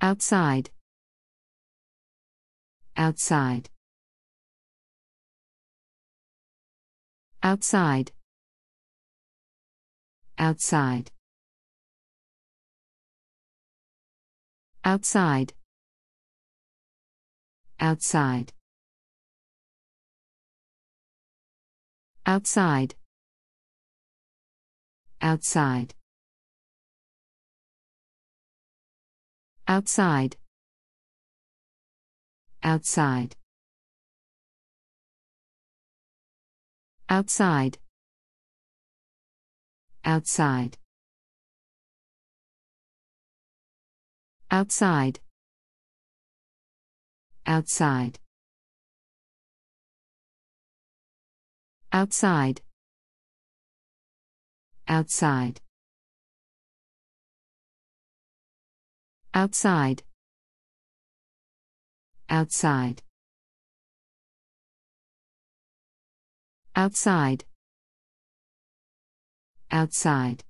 Outside. Outside. Outside. Outside. Outside. Outside. Outside. Outside. Outside. Outside. Outside. Outside. Outside. Outside. Outside. Outside. Outside. Outside. Outside. Outside.